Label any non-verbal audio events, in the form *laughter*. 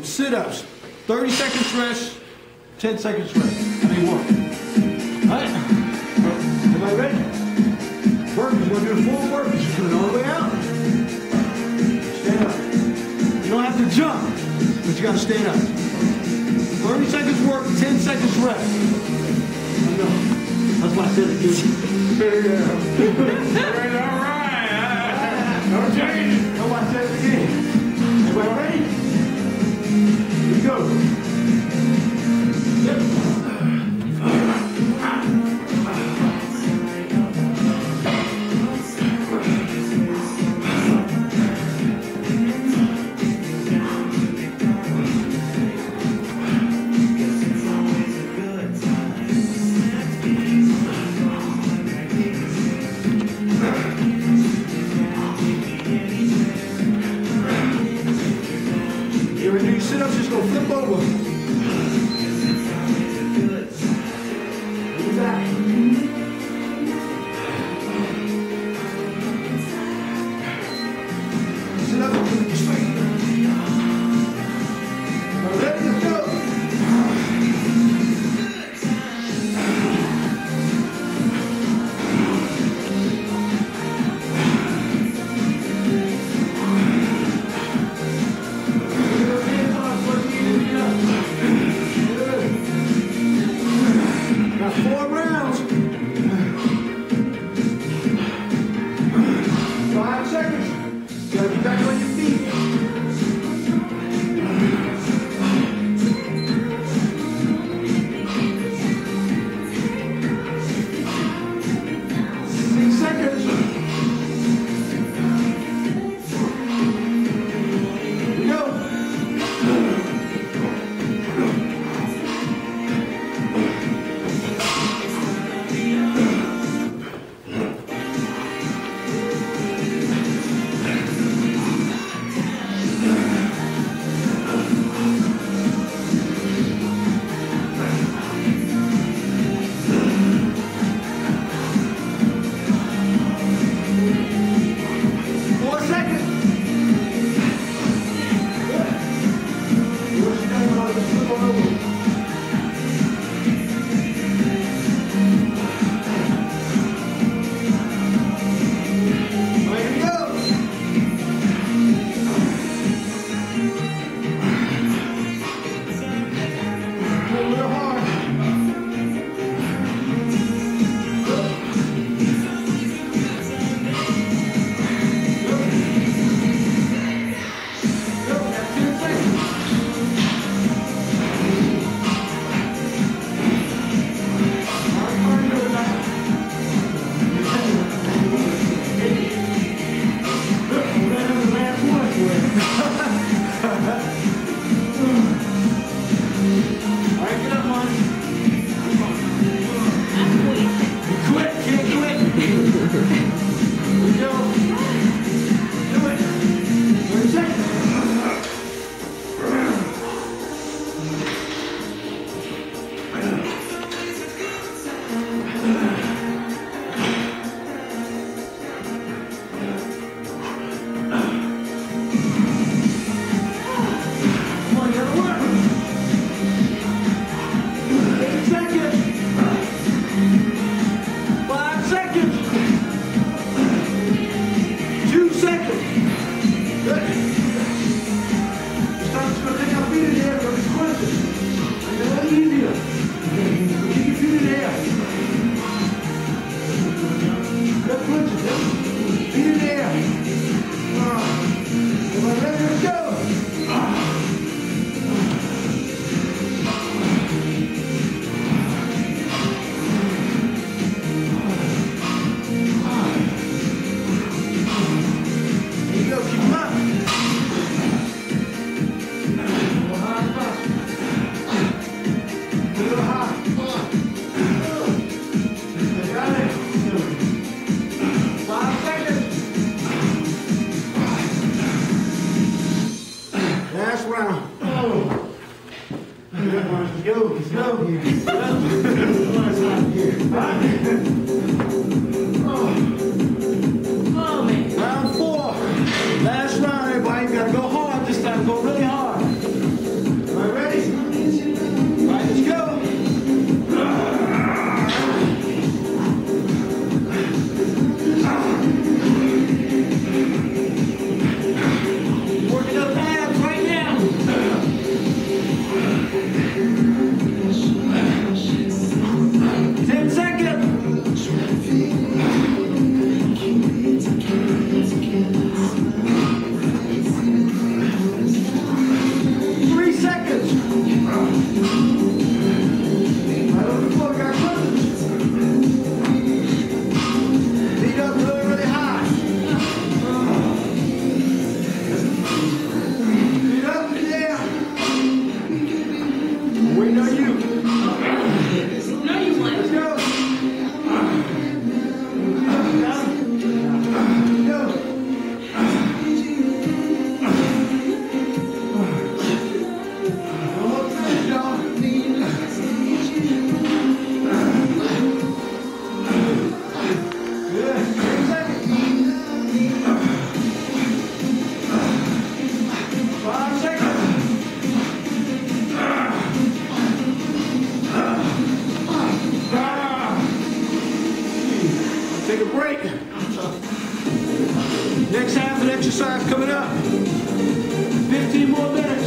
It's sit-ups. 30 seconds rest, 10 seconds rest. I mean work. All right? Everybody ready? Burpees. We're gonna do full burpees. You're coming all the way out. Stand up. You don't have to jump, but you gotta stand up. 30 seconds work, 10 seconds rest. I know. That's why I said it. *laughs* All right. No change. Why I said it again. Everybody ready? Here we go. You do sit-ups? Just go flip over. Let's go, let's go. Let's go. Break. Next half of exercise coming up. 15 more minutes.